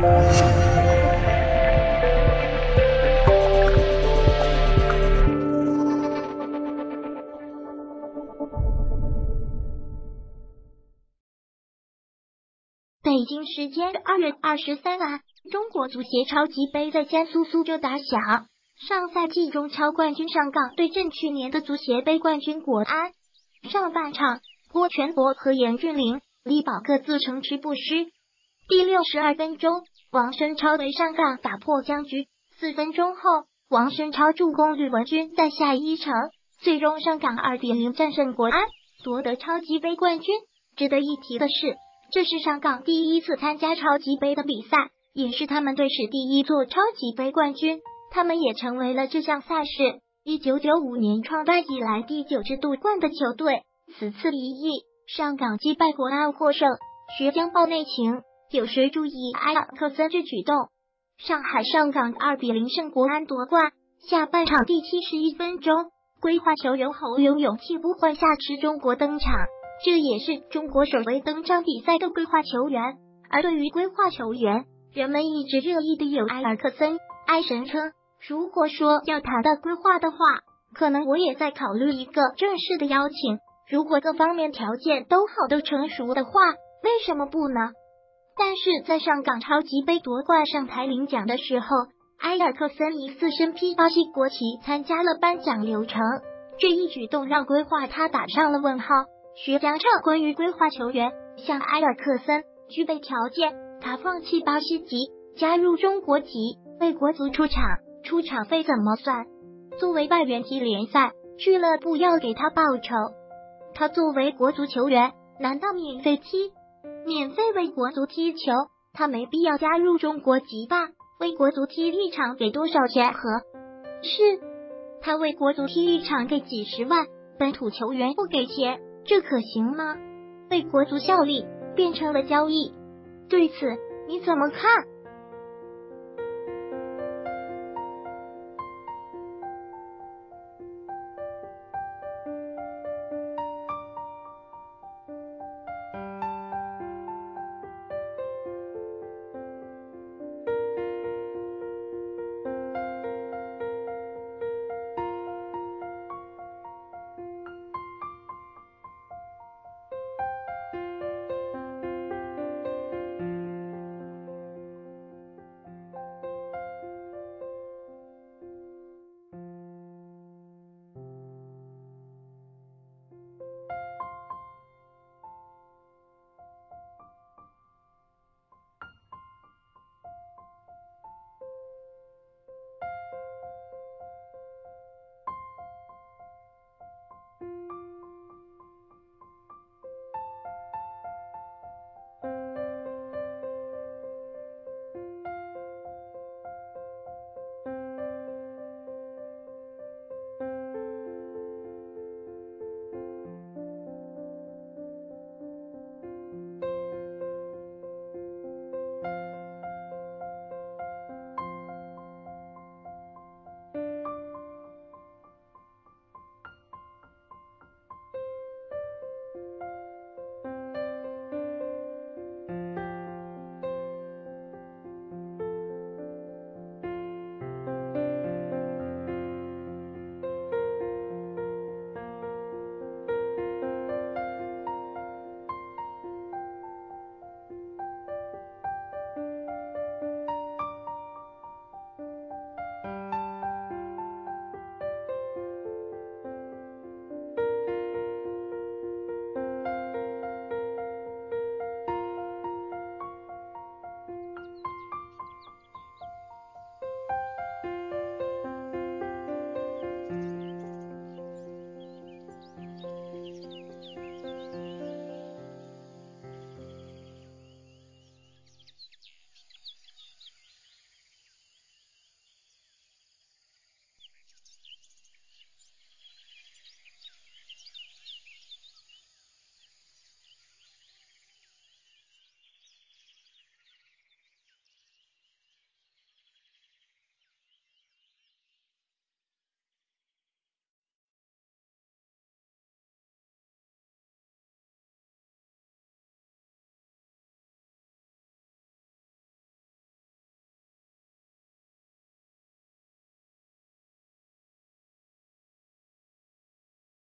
北京时间二月二十三晚，中国足协超级杯在江苏苏州打响。上赛季中超冠军上港对阵去年的足协杯冠军国安。上半场，郭全博和严俊凌、李宝各自成吃不失。第六十二分钟，王申超为上港打破僵局。四分钟后，王申超助攻吕文君在下一城，最终上港二比零战胜国安，夺得超级杯冠军。值得一提的是。这是上港第一次参加超级杯的比赛，也是他们队史第一座超级杯冠军。他们也成为了这项赛事一九九五年创办以来第九支夺冠的球队。此次一役，上港击败国安获胜。学江报内情，有谁注意埃尔克森这举动？上海上港二比零胜国安夺冠。下半场第七十一分钟，规划球员侯永永替补换下持中国登场。这也是中国首位登场比赛的规划球员。而对于规划球员，人们一直热议的有埃尔克森、埃神称。如果说要谈到规划的话，可能我也在考虑一个正式的邀请。如果各方面条件都好、都成熟的话，为什么不呢？但是在上港超级杯夺冠上台领奖的时候，埃尔克森疑似身披巴西国旗参加了颁奖流程，这一举动让规划他打上了问号。学江畅关于规划球员，像埃尔克森具备条件，他放弃巴西籍，加入中国籍，为国足出场，出场费怎么算？作为外援踢联赛，俱乐部要给他报酬。他作为国足球员，难道免费踢？免费为国足踢球，他没必要加入中国籍吧？为国足踢一场给多少钱？和是？他为国足踢一场给几十万，本土球员不给钱。这可行吗？为国足效力变成了交易，对此你怎么看？